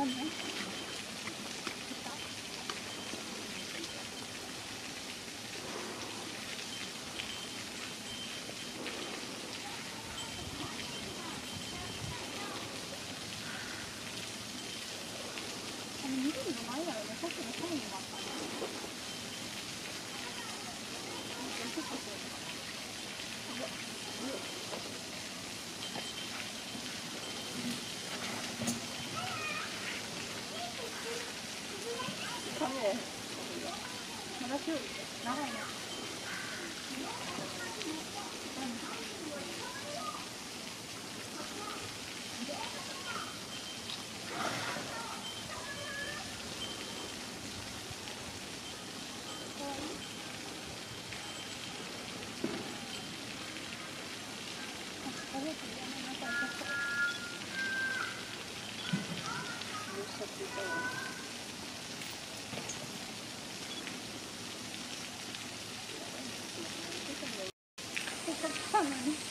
かんない？緑の前だろうね、さっきのサインはきゅうりって長いねちょっ。Come on.